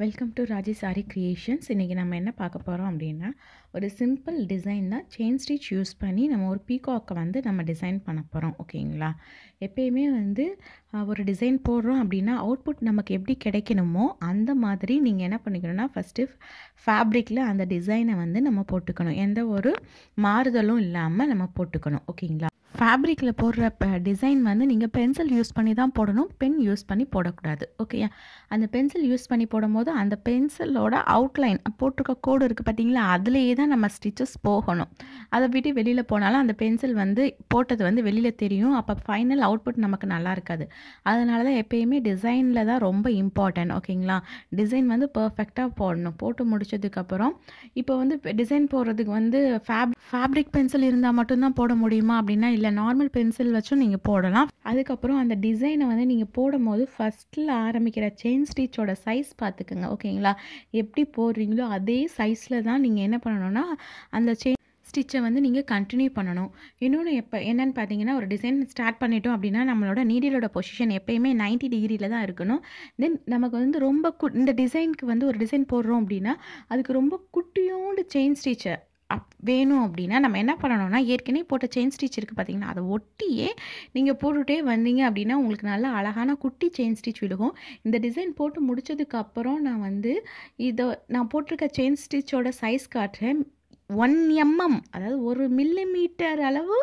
Welcome to Raji sari creations இன்றைக்கி நம்ம என்ன பார்க்க போகிறோம் அப்படின்னா ஒரு சிம்பிள் டிசைன் தான் செயின் ஸ்டிச் யூஸ் பண்ணி நம்ம ஒரு பீகாக்கை வந்து நம்ம டிசைன் பண்ண போகிறோம் ஓகேங்களா எப்பயுமே வந்து ஒரு டிசைன் போடுறோம் அப்படின்னா அவுட்புட் நமக்கு எப்படி கிடைக்கணுமோ அந்த மாதிரி நீங்கள் என்ன பண்ணிக்கணும்னா ஃபஸ்ட்டு ஃபேப்ரிக்கில் அந்த டிசைனை வந்து நம்ம போட்டுக்கணும். எந்த ஒரு மாறுதலும் இல்லாமல் நம்ம போட்டுக்கணும் ஓகேங்களா ஃபேப்ரிக்கில் போடுற டிசைன் வந்து நீங்கள் பென்சில் யூஸ் பண்ணி தான் போடணும் பென் யூஸ் பண்ணி போடக்கூடாது. ஓகேயா அந்த பென்சில் யூஸ் பண்ணி போடும்போது அந்த பென்சிலோட அவுட்லைன் போட்டிருக்க கோடு இருக்குது பார்த்தீங்களா அதுலேயே தான் நம்ம ஸ்டிச்சஸ் போகணும். அதை விட்டு வெளியில் போனாலும் அந்த பென்சில் வந்து போட்டது வந்து வெளியில் தெரியும். அப்போ ஃபைனல் அவுட்புட் நமக்கு நல்லா இருக்காது. அதனால தான் எப்பயுமே டிசைனில் தான் ரொம்ப இம்பார்ட்டன்ட் ஓகேங்களா டிசைன் வந்து பர்ஃபெக்டாக போடணும். போட்டு முடிச்சதுக்கப்புறம் இப்போ வந்து டிசைன் போடுறதுக்கு வந்து ஃபேப் ஃபேப்ரிக் பென்சில் இருந்தால் மட்டும்தான் போட முடியுமா அப்படின்னா இல்லை நார்மல் பென்சில் வச்சும் நீங்கள் போடலாம். அதுக்கப்புறம் அந்த டிசைனை வந்து நீங்கள் போடும் போது ஃபஸ்ட்டில் ஆரம்பிக்கிற செயின் ஸ்டிச்சோட சைஸ் பார்த்துக்குங்க ஓகேங்களா? எப்படி போடுறீங்களோ அதே சைஸில் தான் நீங்கள் என்ன பண்ணணும்னா அந்த செயின் ஸ்டிச்சை வந்து நீங்கள் கண்டினியூ பண்ணணும். இன்னொன்று எப்போ என்னென்னு பார்த்தீங்கன்னா ஒரு டிசைன் ஸ்டார்ட் பண்ணிட்டோம் அப்படின்னா நம்மளோட நீடிலோட பொசிஷன் எப்பயுமே 90 டிகிரியில் தான் இருக்கணும். தென் நமக்கு வந்து ரொம்ப கு இந்த டிசைனுக்கு வந்து ஒரு டிசைன் போடுறோம் அப்படின்னா அதுக்கு ரொம்ப குட்டியோண்டு செயின் ஸ்டிச்சை அப் வேணும் அப்படின்னா நம்ம என்ன பண்ணணும்னா ஏற்கனவே போட்ட செயின் ஸ்டிச் இருக்குது பார்த்தீங்கன்னா அதை ஒட்டியே நீங்கள் போட்டுகிட்டே வந்தீங்க அப்படின்னா உங்களுக்கு நல்ல அழகான குட்டி செயின் ஸ்டிச் விழுகும். இந்த டிசைன் போட்டு முடித்ததுக்கப்புறம் நான் வந்து இதை நான் போட்டிருக்க செயின் ஸ்டிச்சோட சைஸ் காட்டுறேன். ஒன் எம்எம் அதாவது ஒரு மில்லிமீட்டர் அளவு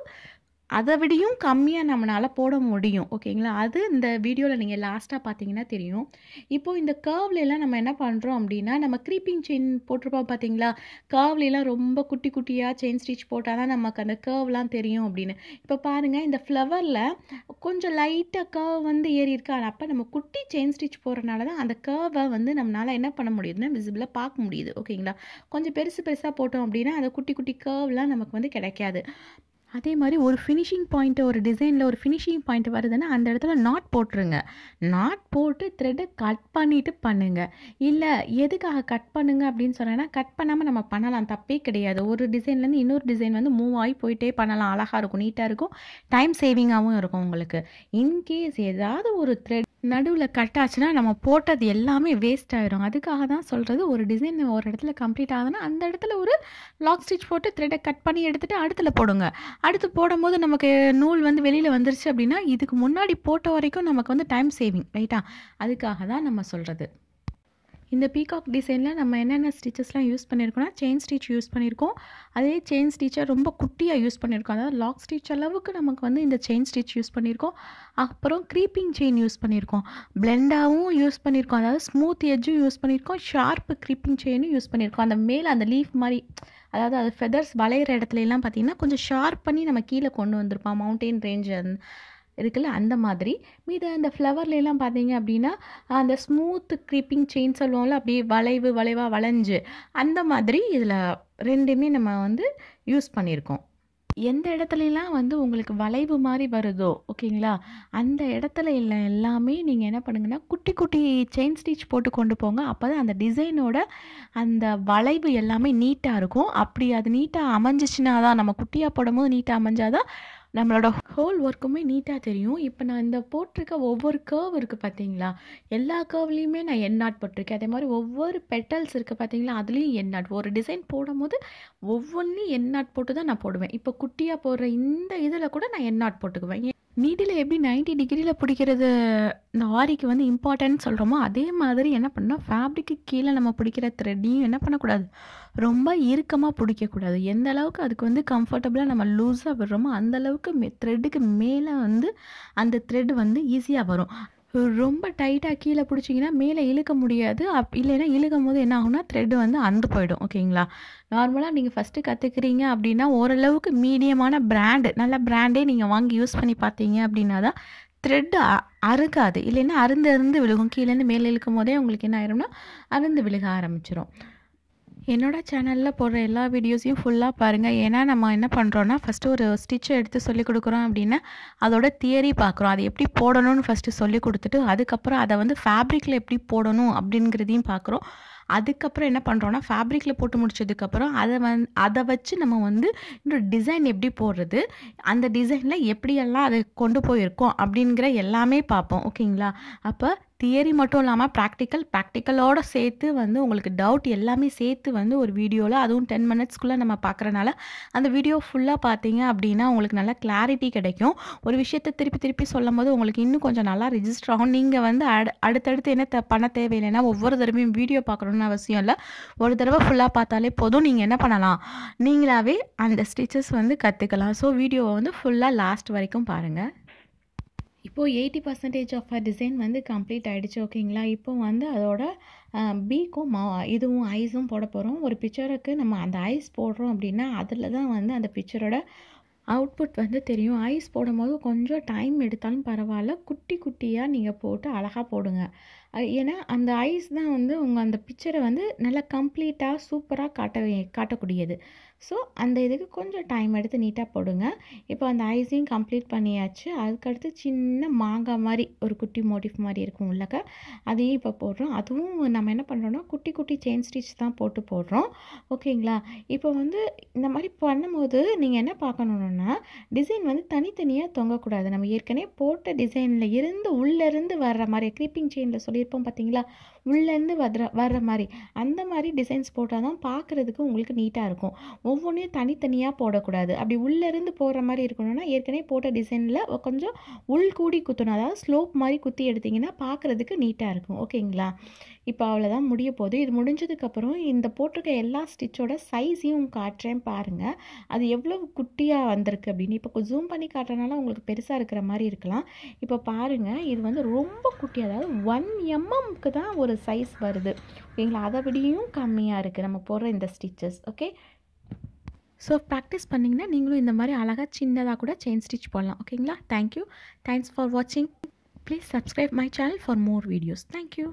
அதை விடையும் கம்மியாக நம்மளால் போட முடியும். ஓகேங்களா? அது இந்த வீடியோவில் நீங்கள் லாஸ்ட்டாக பார்த்தீங்கன்னா தெரியும். இப்போது இந்த கர்வ்லெலாம் நம்ம என்ன பண்ணுறோம் அப்படின்னா நம்ம க்ரீப்பிங் செயின் போட்டிருப்போம் பார்த்தீங்களா கர்வ்லெலாம் ரொம்ப குட்டி குட்டியாக செயின் ஸ்டிச் போட்டால் தான் நமக்கு அந்த கர்வ்லாம் தெரியும் அப்படின்னு. இப்போ பாருங்கள் இந்த ஃப்ளவரில் கொஞ்சம் லைட்டாக கர்வ் வந்து ஏறி இருக்கா. அப்போ நம்ம குட்டி செயின் ஸ்டிச் போடுறனால தான் அந்த கர்வை வந்து நம்மளால் என்ன பண்ண முடியுதுன்னா விசிபிளாக பார்க்க முடியுது. ஓகேங்களா? கொஞ்சம் பெருசு பெருசாக போட்டோம் அப்படின்னா அந்த குட்டி குட்டி கர்வ்லாம் நமக்கு வந்து கிடைக்காது. அதே மாதிரி ஒரு ஃபினிஷிங் பாயிண்ட்டு ஒரு டிசைனில் ஒரு ஃபினிஷிங் பாயிண்ட் வருதுன்னா அந்த இடத்துல நாட் போட்டுருங்க. நாட் போட்டு த்ரெட்டை கட் பண்ணிவிட்டு பண்ணுங்கள் இல்லை எதுக்காக கட் பண்ணுங்க அப்படின்னு சொன்னேன்னா கட் பண்ணாமல் நம்ம பண்ணலாம். தப்பே கிடையாது. ஒரு டிசைன்லேருந்து இன்னொரு டிசைன் வந்து மூவ் ஆகி போயிட்டே பண்ணலாம். அழகாக இருக்கும் நீட்டாக இருக்கும். டைம் சேவிங்காகவும் இருக்கும் உங்களுக்கு. இன்கேஸ் ஏதாவது ஒரு த்ரெட் நடுவில் கட் ஆச்சுன்னா நம்ம போட்டது எல்லாமே வேஸ்ட் ஆயிரும். அதுக்காக தான் சொல்கிறது ஒரு டிசைன் ஒரு இடத்துல கம்ப்ளீட் ஆகுதுன்னா அந்த இடத்துல ஒரு லாக் ஸ்டிச் போட்டு த்ரெட்டை கட் பண்ணி எடுத்துகிட்டு அடுத்துல போடுங்க. அடுத்து போடும்போது நமக்கு நூல் வந்து வெளியில் வந்துருச்சு அப்படின்னா இதுக்கு முன்னாடி போட்ட வரைக்கும் நமக்கு வந்து டைம் சேவிங் ரைட்டா அதுக்காக தான் நம்ம சொல்கிறது இந்த பீகாக் டிசைனில் நம்ம என்னென்ன ஸ்டிச்சஸ்லாம் யூஸ் பண்ணியிருக்கோம்னா செயின் ஸ்டிச் யூஸ் பண்ணியிருக்கோம் அதே செயின் ஸ்டிச்சை ரொம்ப குட்டியாக யூஸ் பண்ணியிருக்கோம் அதாவது லாக் ஸ்டிச் அளவுக்கு நமக்கு வந்து இந்த செயின் ஸ்டிச் யூஸ் பண்ணியிருக்கோம் அப்புறம் க்ரீப்பிங் செயின் யூஸ் பண்ணியிருக்கோம் பிளெண்டாகவும் யூஸ் பண்ணியிருக்கோம் அதாவது ஸ்மூத் எஜ்ஜும் யூஸ் பண்ணியிருக்கோம் ஷார்ப்பு க்ரீப்பிங் செயினும் யூஸ் பண்ணியிருக்கோம் அந்த மேலே அந்த லீஃப் மாதிரி அதாவது அது ஃபெதர்ஸ் வளையிற இடத்துலலாம் பார்த்திங்கன்னா பார்த்தீங்கன்னா கொஞ்சம் ஷார்ப் பண்ணி நம்ம கீழே கொண்டு வந்திருப்போம். மவுண்டெயின் ரேஞ்ச் இருக்குல்ல அந்த மாதிரி. மீது அந்த ஃப்ளவர்லாம் பார்த்தீங்க அப்படின்னா அந்த ஸ்மூத் க்ரீப்பிங் செயின் சொல்லுவோம்ல அப்படியே வளைவு வளைவாக வளைஞ்சு அந்த மாதிரி இதில் ரெண்டுமே நம்ம வந்து யூஸ் பண்ணியிருக்கோம். எந்த இடத்துலலாம் வந்து உங்களுக்கு வளைவு மாதிரி வருதோ ஓகேங்களா? அந்த இடத்துல இல்லை எல்லாமே நீங்கள் என்ன பண்ணுங்கன்னா குட்டி குட்டி செயின் ஸ்டிச் போட்டு கொண்டு போங்க. அப்போ தான் அந்த டிசைனோட அந்த வளைவு எல்லாமே நீட்டாக இருக்கும். அப்படி அது நீட்டாக அமைஞ்சிச்சின்னா தான் நம்ம குட்டியாக போடும்போது நீட்டாக அமைஞ்சாதான் நம்மளோட ஹோல் ஒர்க்குமே நீட்டாக தெரியும். இப்போ நான் இந்த போட்டிருக்க ஒவ்வொரு கேர்வ் இருக்குது பார்த்தீங்களா எல்லா கேர்வ்லேயுமே நான் என் நாட் போட்டிருக்கேன். அதே மாதிரி ஒவ்வொரு பெட்டல்ஸ் இருக்குது பார்த்தீங்களா அதுலேயும் என் நாட் ஒரு டிசைன் போடும்போது ஒவ்வொன்றையும் என் நாட் போட்டு தான் நான் போடுவேன். இப்போ குட்டியாக போடுற இந்த இதில் கூட நான் என் நாட் போட்டுக்குவேன். நீடில் எப்படி 90 டிகிரியில் பிடிக்கிறது இந்த ஆரிக்கு வந்து இம்பார்ட்டன்ட் சொல்கிறோமோ அதே மாதிரி என்ன பண்ணால் ஃபேப்ரிக்கு கீழே நம்ம பிடிக்கிற த்ரெட்டையும் என்ன பண்ணக்கூடாது? ரொம்ப இறுக்கமாக பிடிக்கக்கூடாது. எந்த அளவுக்கு அதுக்கு வந்து கம்ஃபர்டபுளாக நம்ம லூஸாக விடுறோமோ அந்தளவுக்கு மே மெ த்ரெட்டுக்கு மேலே வந்து அந்த த்ரெட் வந்து ஈஸியாக வரும். ரொம்ப டைட்டாக கீழே பிடிச்சிங்கன்னா மேலே இழுக்க முடியாது. அப் இல்லைன்னா இழுக்கும் போது என்ன ஆகும்னா த்ரெட் வந்து அந்து போயிடும். ஓகேங்களா நார்மலாக நீங்கள் ஃபஸ்ட்டு கற்றுக்குறீங்க அப்படின்னா ஓரளவுக்கு மீடியமான பிராண்டு நல்ல பிராண்டே நீங்கள் வாங்கி யூஸ் பண்ணி பார்த்தீங்க அப்படின்னா தான் த்ரெட்டு அறுக்காது. இல்லைன்னா அருந்து அருந்து விழுகும். கீழேருந்து மேலே இழுக்கும் போதே உங்களுக்கு என்ன ஆயிரும்னா அருந்து விழுக ஆரம்பிச்சிடும் என்னோட சேனலில் போடுற எல்லா வீடியோஸையும் ஃபுல்லாக பாருங்கள் ஏன்னா நம்ம என்ன பண்ணுறோன்னா ஃபஸ்ட்டு ஒரு ஸ்டிச்சை எடுத்து சொல்லிக் கொடுக்குறோம் அப்படின்னா அதோட தியரி பார்க்குறோம். அது எப்படி போடணும்னு ஃபஸ்ட்டு சொல்லி கொடுத்துட்டு அதுக்கப்புறம் அதை வந்து ஃபேப்ரிக்கில் எப்படி போடணும் அப்படிங்கிறதையும் பார்க்குறோம். அதுக்கப்புறம் என்ன பண்ணுறோன்னா ஃபேப்ரிக்கில் போட்டு முடிச்சதுக்கப்புறம் அதை வந் அதை வச்சு நம்ம வந்து இன்னொரு டிசைன் எப்படி போடுறது அந்த டிசைனில் எப்படியெல்லாம் அதை கொண்டு போயிருக்கோம் அப்படிங்கிற எல்லாமே பார்ப்போம். ஓகேங்களா? அப்போ தியரி மட்டும் இல்லாமல் ப்ராக்டிக்கல் ப்ராக்டிக்கலோட சேர்த்து வந்து உங்களுக்கு டவுட் எல்லாமே சேர்த்து வந்து ஒரு வீடியோவில் அதுவும் டென் மினிட்ஸ்க்குள்ளே நம்ம பார்க்குறனால அந்த வீடியோ ஃபுல்லாக பார்த்தீங்க அப்படின்னா உங்களுக்கு நல்லா கிளாரிட்டி கிடைக்கும். ஒரு விஷயத்தை திருப்பி திருப்பி சொல்லும் போது உங்களுக்கு இன்னும் கொஞ்சம் நல்லா ரிஜிஸ்டர் ஆகும். நீங்கள் வந்து அடு அடுத்தடுத்து என்ன த பண்ண தேவையில்லைன்னா ஒவ்வொரு தடவையும் வீடியோ பார்க்கணுன்னு அவசியம் இல்லை. ஒரு தடவை ஃபுல்லாக பார்த்தாலே போதும். நீங்கள் என்ன பண்ணலாம்? நீங்களாவே அந்த ஸ்டிச்சஸ் வந்து கற்றுக்கலாம் ஸோ வீடியோவை வந்து ஃபுல்லாக லாஸ்ட் வரைக்கும் பாருங்கள் இப்போது eighty percentage of a design வந்து கம்ப்ளீட் ஆகிடுச்சு ஓகேங்களா இப்போ வந்து அதோட பீக்கும் மா இதுவும் ஐஸும் போட போகிறோம் ஒரு பிக்சருக்கு நம்ம அந்த ஐஸ் போடுறோம் அப்படின்னா அதில் தான் வந்து அந்த பிக்சரோட அவுட்புட் வந்து தெரியும். ஐஸ் போடும்போது கொஞ்சம் டைம் எடுத்தாலும் பரவாயில்ல. குட்டி குட்டியாக நீங்கள் போட்டு அழகாக போடுங்க. ஏன்னா அந்த ஐஸ் தான் வந்து உங்கள் அந்த பிக்சரை வந்து நல்லா கம்ப்ளீட்டாக சூப்பராக காட்ட காட்டக்கூடியது. ஸோ அந்த இதுக்கு கொஞ்சம் டைம் எடுத்து நீட்டாக போடுங்க. இப்போ அந்த ஐஸையும் கம்ப்ளீட் பண்ணியாச்சு. அதுக்கடுத்து சின்ன மாங்காய் மாதிரி ஒரு குட்டி மோட்டிஃப் மாதிரி இருக்கும் உள்ளக்க. அதையும் இப்போ போடுறோம். அதுவும் நம்ம என்ன பண்ணுறோன்னா குட்டி குட்டி செயின் ஸ்டிச் தான் போட்டு போடுறோம். ஓகேங்களா? இப்போ வந்து இந்த மாதிரி பண்ணும்போது நீங்கள் என்ன பார்க்கணுன்னா டிசைன் வந்து தனித்தனியாக தொங்கக்கூடாது. நம்ம ஏற்கனவே போட்ட டிசைனில் இருந்து உள்ளேருந்து வர்ற மாதிரி க்ரீப்பிங் செயினில் சொல்லியிருப்போம் பார்த்தீங்களா? உள்ளேருந்து வர்ற வர்ற மாதிரி. அந்த மாதிரி டிசைன்ஸ் போட்டால் தான் பார்க்குறதுக்கு உங்களுக்கு நீட்டாக இருக்கும். ஒவ்வொன்றையும் தனித்தனியாக போடக்கூடாது. அப்படி உள்ளேருந்து போகிற மாதிரி இருக்கணும்னா ஏற்கனவே போட்ட டிசைனில் கொஞ்சம் உள் கூடி குத்தணும். அதாவது ஸ்லோப் மாதிரி குத்தி எடுத்திங்கன்னா பார்க்குறதுக்கு நீட்டாக இருக்கும். ஓகேங்களா? இப்போ அவ்வளோதான் முடிய போகுது. இது முடிஞ்சதுக்கப்புறம் இந்த போட்டிருக்க எல்லா ஸ்டிச்சோட சைஸையும் காட்டுறேன் பாருங்கள் அது எவ்வளோ குட்டியாக வந்திருக்கு அப்படின்னு. இப்போ ஜூம் பண்ணி காட்டுறதுனால உங்களுக்கு பெருசாக இருக்கிற மாதிரி இருக்கலாம். இப்போ பாருங்கள் இது வந்து ரொம்ப குட்டி. அதாவது ஒன் எம்எம்க்கு தான் ஒரு சைஸ் வருது. ஓகேங்களா அதை விடையும் கம்மியாக இருக்குது நம்ம போடுற இந்த ஸ்டிச்சஸ் ஓகே ஸோ ப்ராக்டிஸ் பண்ணிங்கன்னா நீங்களும் இந்த மாதிரி அழகாக சின்னதாக கூட செயின் ஸ்டிச் போடலாம். ஓகேங்களா தேங்க்யூ தேங்க்ஸ் ஃபார் வாட்சிங் please subscribe my channel for more videos thank you